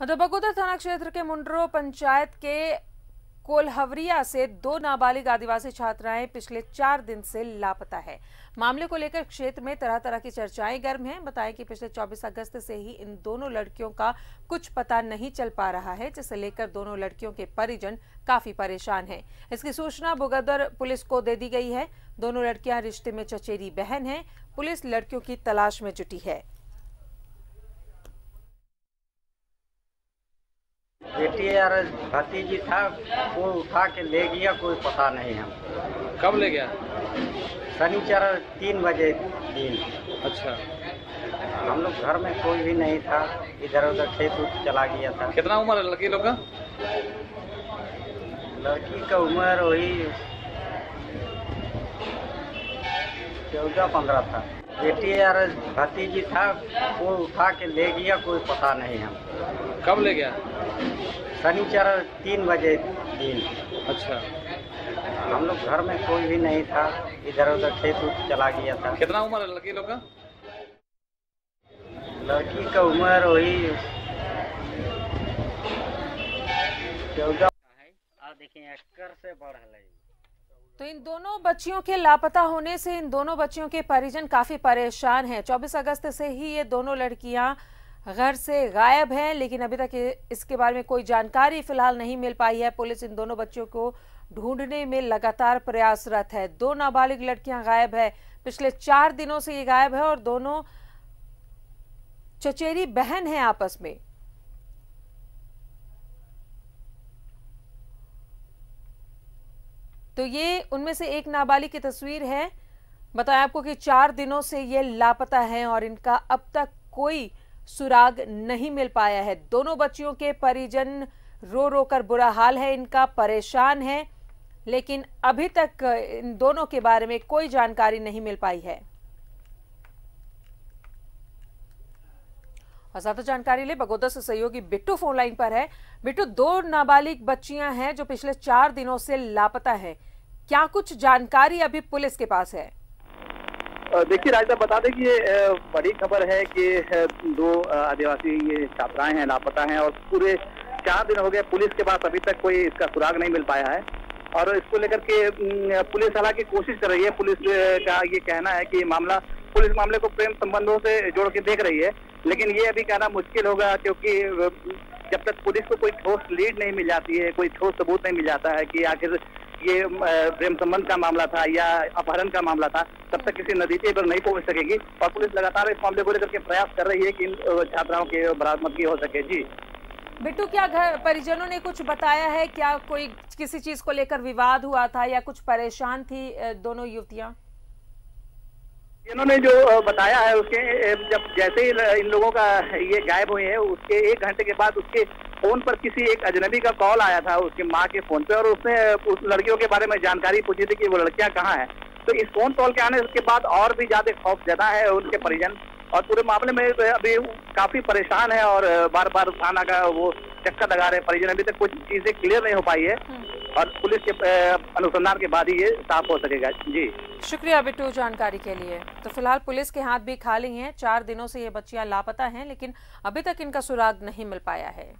बगोदर थाना क्षेत्र के मुंडरो पंचायत के कोलहवरिया से दो नाबालिग आदिवासी छात्राएँ पिछले चार दिन से लापता है। मामले को लेकर क्षेत्र में तरह तरह की चर्चाएँ गर्म हैं। बताएँ कि पिछले 24 अगस्त से ही इन दोनों लड़कियों का कुछ पता नहीं चल पा रहा है जिसे लेकर दोनों लड़कियों के परिजन काफ़ी परेशान हैं। इसकी सूचना बुगदर पुलिस को दे दी गई है। दोनों लड़कियाँ रिश्ते में चचेरी बहन है। पुलिस लड़कियों की तलाश में जुटी है। बेटी यार भतीजी था वो उठा के ले गया कोई पता नहीं हम कब ले गया? शनिचर तीन बजे दिन। अच्छा। हम लोग घर में कोई भी नहीं था इधर उधर खेत उत चला गया था। कितना उम्र है लड़की लोग का? लड़की का उम्र वही चौदह पंद्रह था। बेटी यार भतीजी था वो उठा के ले गया कोई पता नहीं हम कब ले गया? शनिचर तीन बजे दिन। अच्छा। हम लोग घर में कोई भी नहीं था। इधर उधर खेत उत चला गया था। कितना उम्र है लड़की लोग का? लड़की का उम्र वही चौदह। देखिए एक्कर से बढ़ है। तो इन दोनों बच्चियों के लापता होने से इन दोनों बच्चियों के परिजन काफ़ी परेशान हैं। 24 अगस्त से ही ये दोनों लड़कियाँ घर से गायब हैं, लेकिन अभी तक इसके बारे में कोई जानकारी फ़िलहाल नहीं मिल पाई है। पुलिस इन दोनों बच्चों को ढूँढने में लगातार प्रयासरत है। दो नाबालिग लड़कियाँ गायब है। पिछले चार दिनों से ये गायब है और दोनों चचेरी बहन है आपस में। तो ये उनमें से एक नाबालिग की तस्वीर है। बताया आपको कि चार दिनों से ये लापता है और इनका अब तक कोई सुराग नहीं मिल पाया है। दोनों बच्चियों के परिजन रो रो कर बुरा हाल है, इनका परेशान है, लेकिन अभी तक इन दोनों के बारे में कोई जानकारी नहीं मिल पाई है। और ज़्यादा जानकारी ले बगोदर से सहयोगी बिट्टू फ़ोन लाइन पर है। बिट्टू, दो नाबालिग बच्चियाँ हैं जो पिछले चार दिनों से लापता है। क्या कुछ जानकारी अभी पुलिस के पास है? देखिए राज साहब, बता दें कि ये बड़ी खबर है कि दो आदिवासी ये छात्राएँ हैं, लापता हैं और पूरे चार दिन हो गए पुलिस के पास अभी तक कोई इसका सुराग नहीं मिल पाया है। और इसको लेकर के पुलिस हालाँकि कोशिश कर रही है, पुलिस का ये कहना है कि मामला, पुलिस मामले को प्रेम संबंधों से जोड़ के देख रही है, लेकिन ये अभी कहना मुश्किल होगा क्योंकि जब तक पुलिस को कोई ठोस लीड नहीं मिल जाती है, कोई ठोस सबूत नहीं मिल जाता है कि आखिर ये प्रेम संबंध का मामला था या अपहरण का मामला था तब तक किसी नतीजे पर नहीं पहुँच सकेगी और पुलिस लगातार इस मामले को लेकर के प्रयास कर रही है कि इन छात्राओं की बरामदगी हो सके। जी। बिट्टू क्या घर परिजनों ने कुछ बताया है? क्या कोई किसी चीज़ को लेकर विवाद हुआ था या कुछ परेशान थी दोनों युवतियाँ? इन्होंने जो बताया है उसके जब जैसे ही इन लोगों का ये गायब हुए हैं उसके एक घंटे के बाद उसके फ़ोन पर किसी एक अजनबी का कॉल आया था उसकी माँ के फ़ोन पे और उसने उस लड़कियों के बारे में जानकारी पूछी थी कि वो लड़कियाँ कहाँ हैं। तो इस फ़ोन कॉल के आने के बाद और भी ज़्यादा खौफ ज़्यादा है उनके परिजन और पूरे मामले में अभी काफ़ी परेशान है और बार बार थाना का वो चक्कर लगा रहे परिजन अभी तक कुछ चीज़ें क्लियर नहीं हो पाई है और पुलिस के अनुसंधान के बाद ही ये साफ़ हो सकेगा। जी। शुक्रिया बिट्टू जानकारी के लिए। तो फ़िलहाल पुलिस के हाथ भी खाली हैं। चार दिनों से ये बच्चियाँ लापता हैं लेकिन अभी तक इनका सुराग नहीं मिल पाया है।